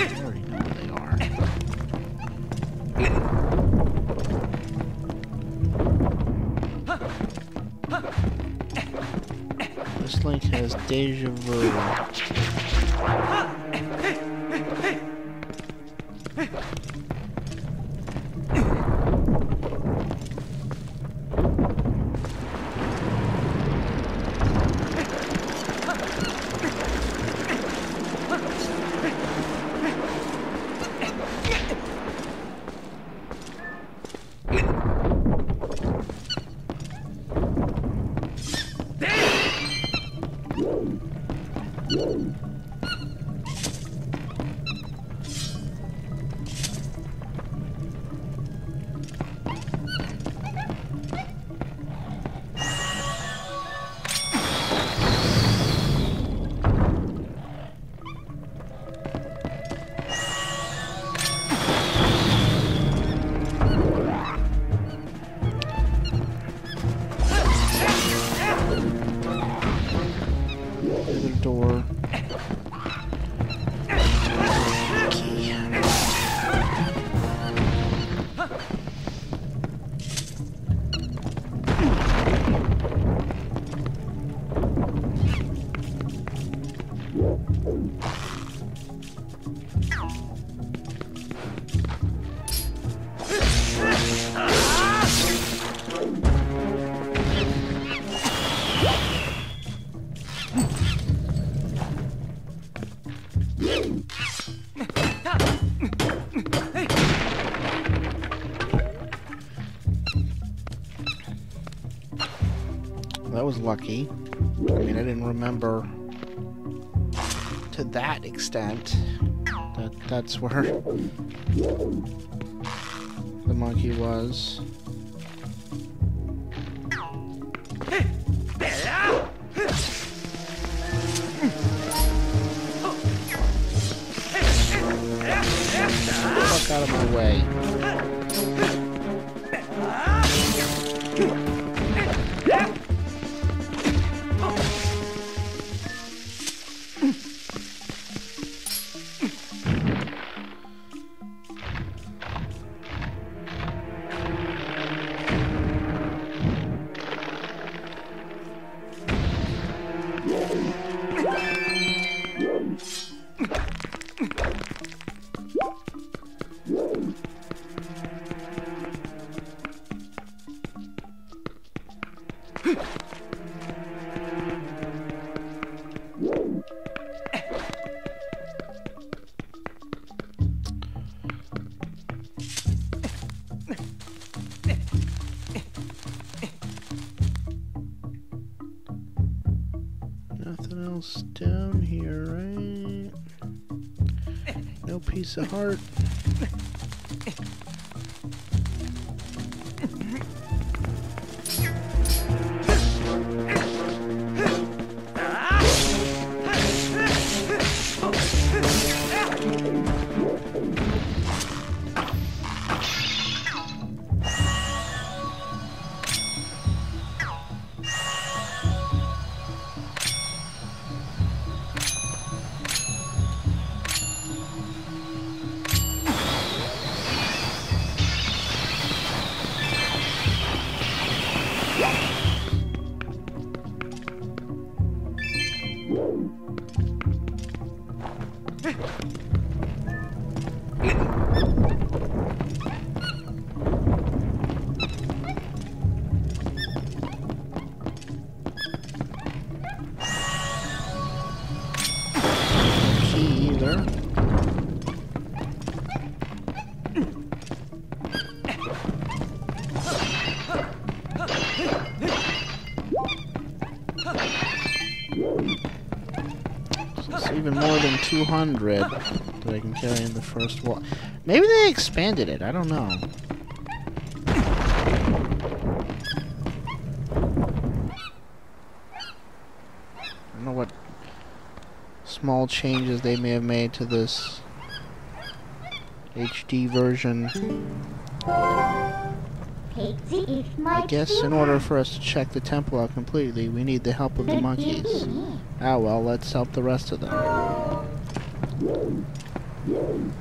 I already know where they are. This link has deja vu. Lucky. I mean, I didn't remember to that extent that that's where the monkey was. Fuck out of my way. Nothing else down here, right? No piece of heart. Key 200 that I can carry in the first wall. Maybe they expanded it. I don't know. I don't know what small changes they may have made to this HD version. I guess in order for us to check the temple out completely, we need the help of the monkeys. Ah well, let's help the rest of them. Yep. Just in time. That-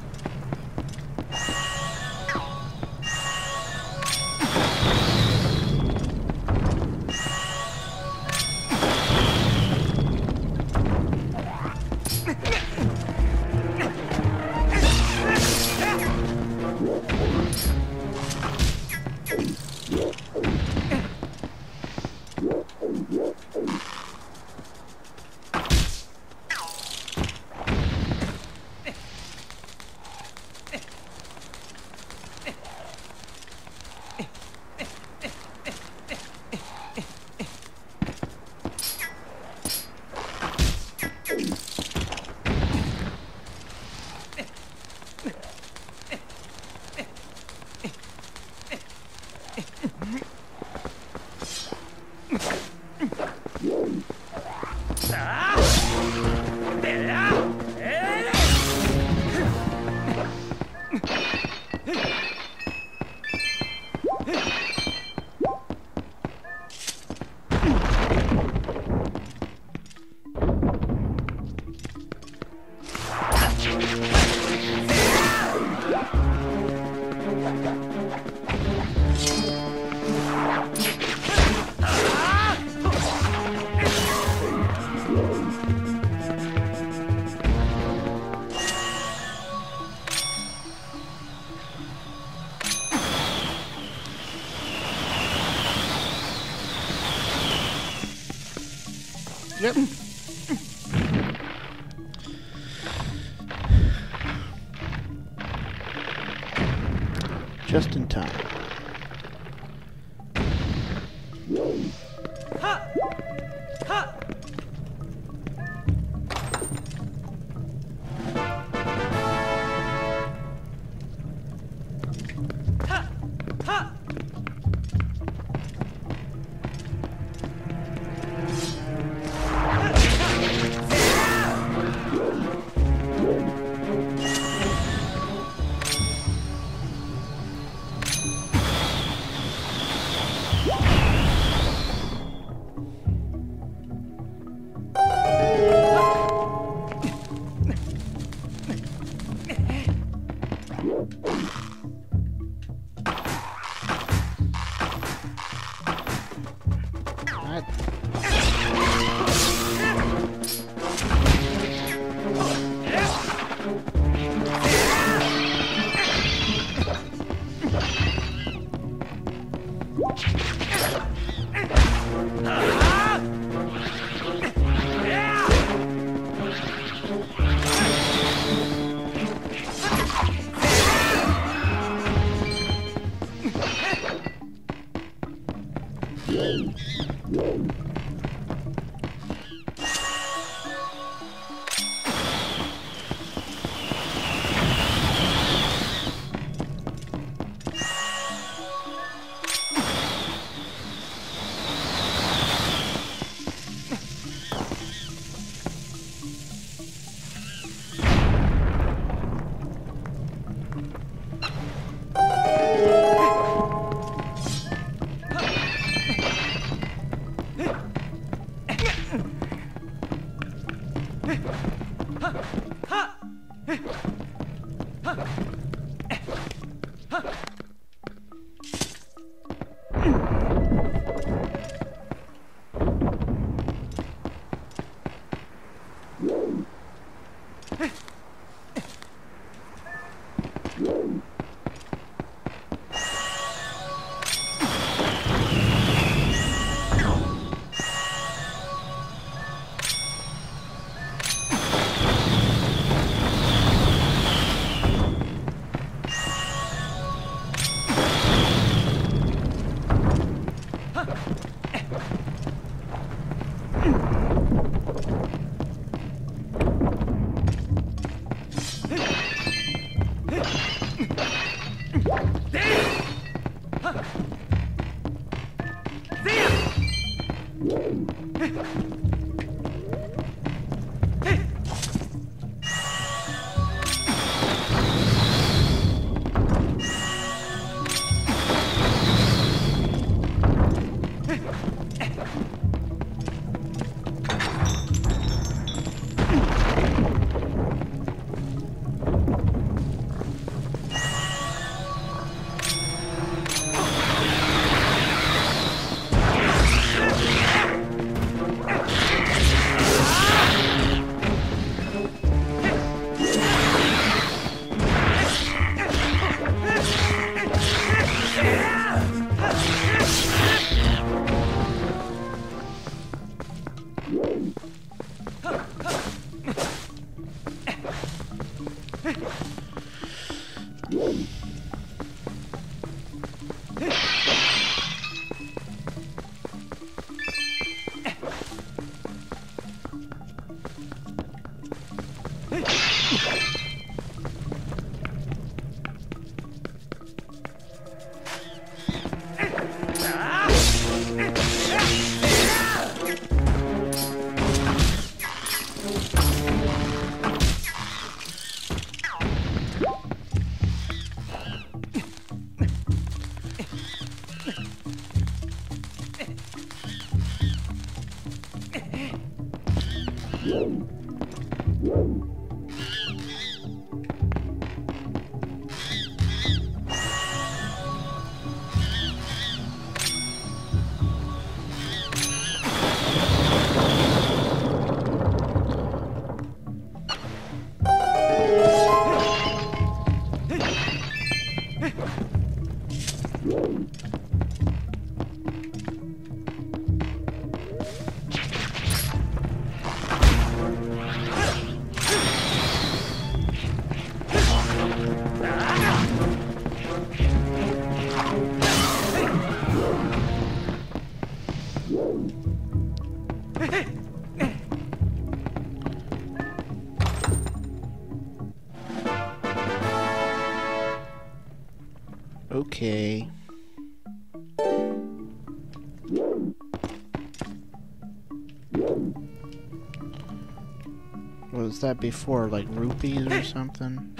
That before, like rupees or something?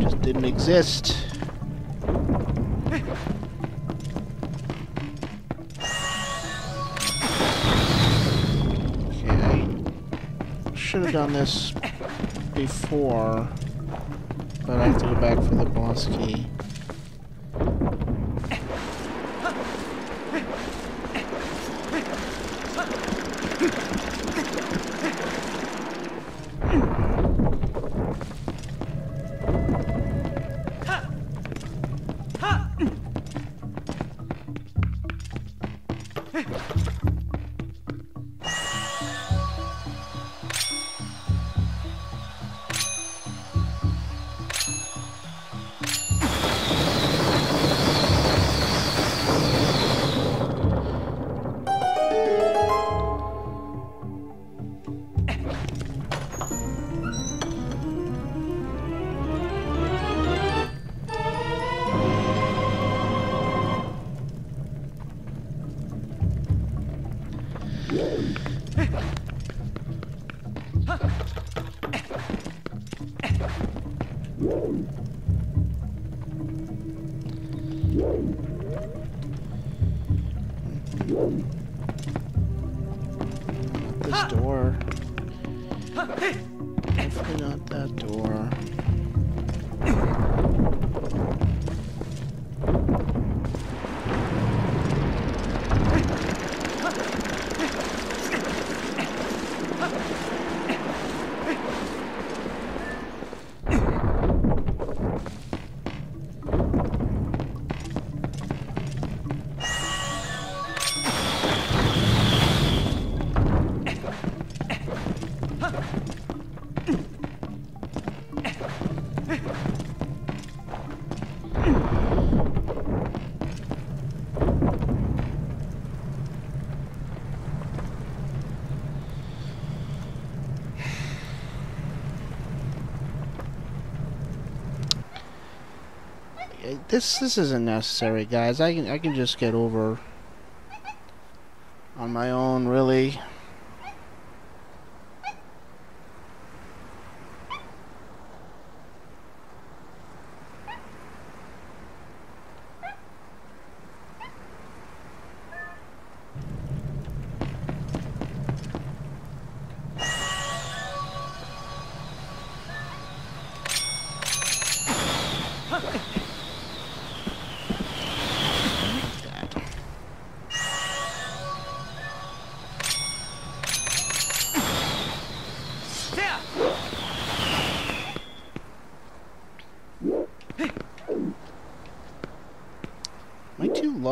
Just didn't exist. Okay, should have done this before, but I have to go back for the boss key. This this isn't necessary, guys. I can I can just get over on my own, really.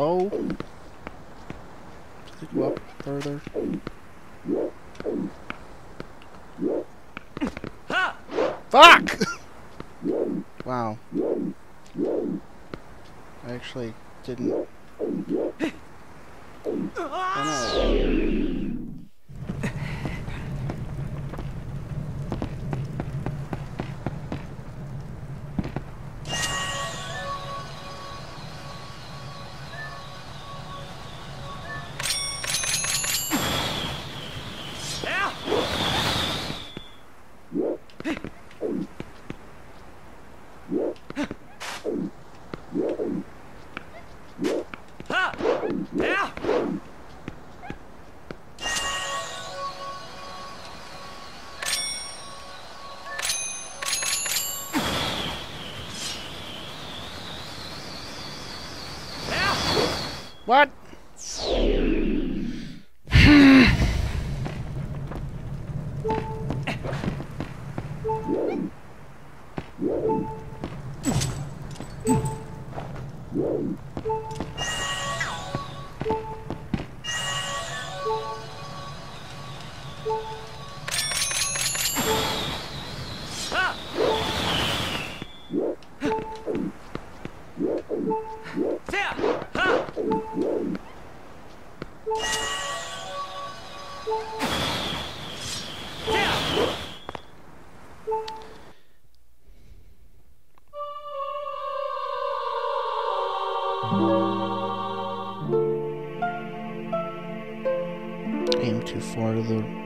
Low? To go up further? Fuck!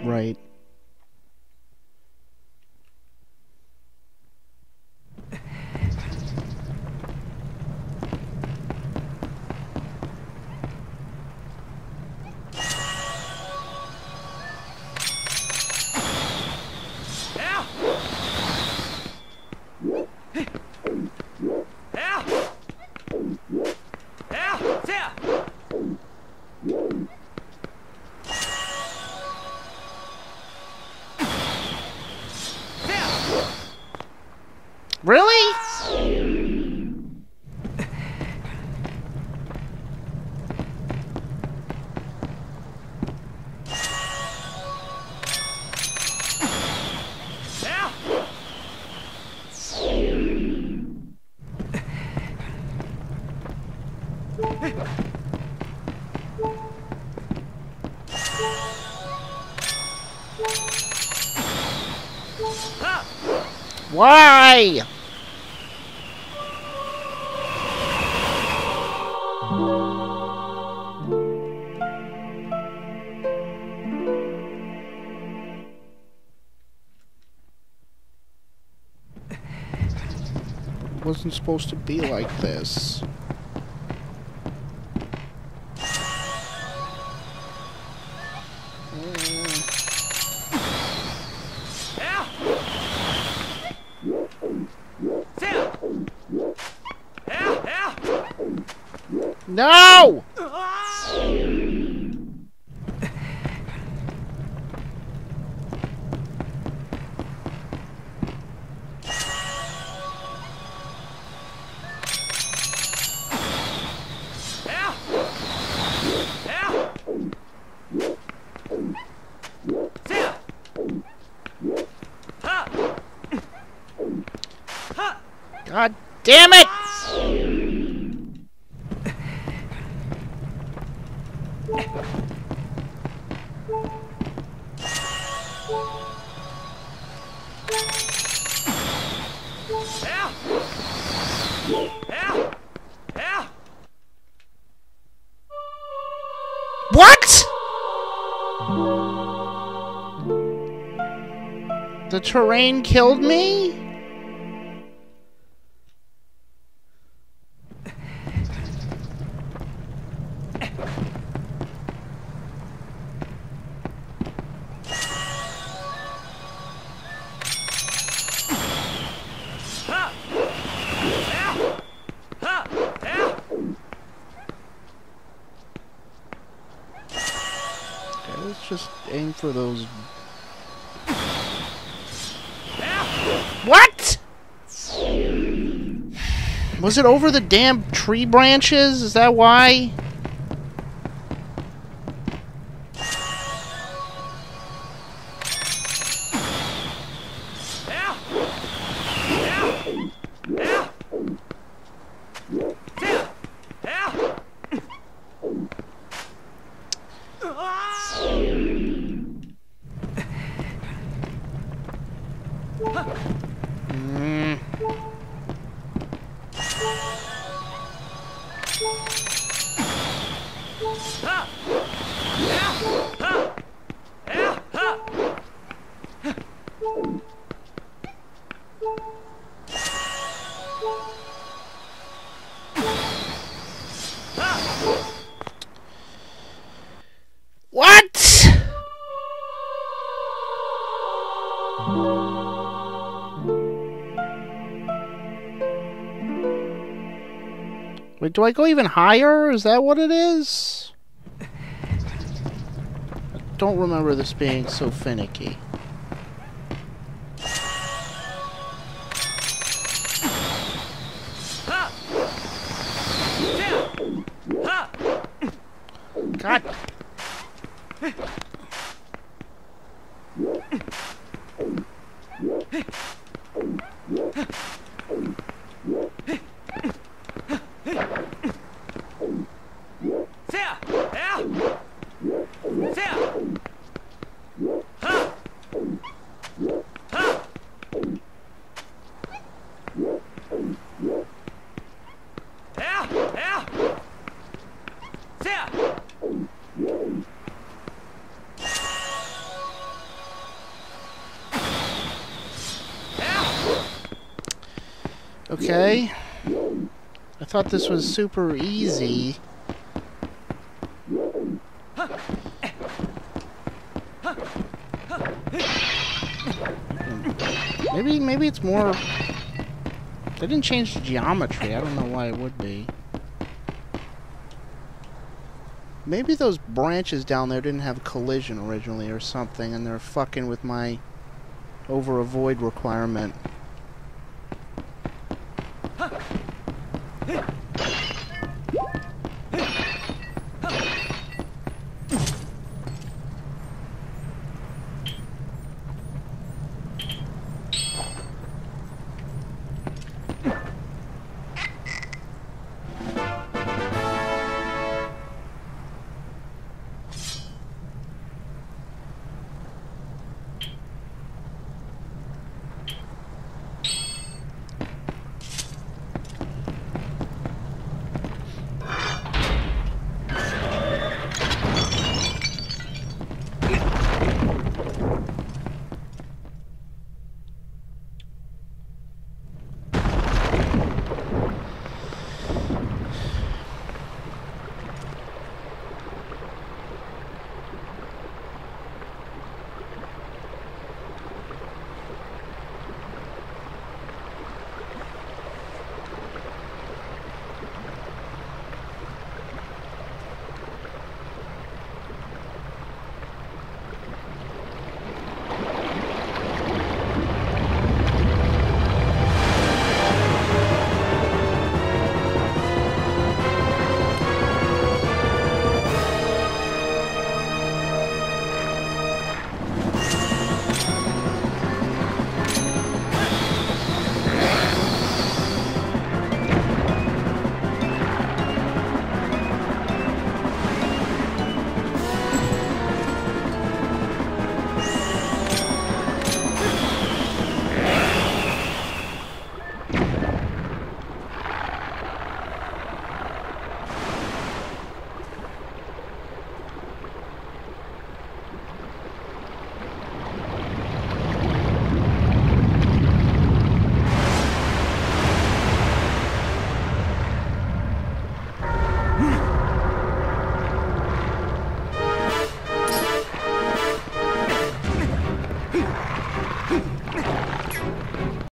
Right. Why? Wasn't supposed to be like this. No! What? The terrain killed me? Was it over the damn tree branches? Is that why? What? Wait, do I go even higher? Is that what it is? I don't remember this being so finicky. Okay. I thought this was super easy. Maybe maybe it's more they didn't change the geometry. I don't know why it would be. Maybe those branches down there didn't have collision originally or something and they're fucking with my over avoid requirement.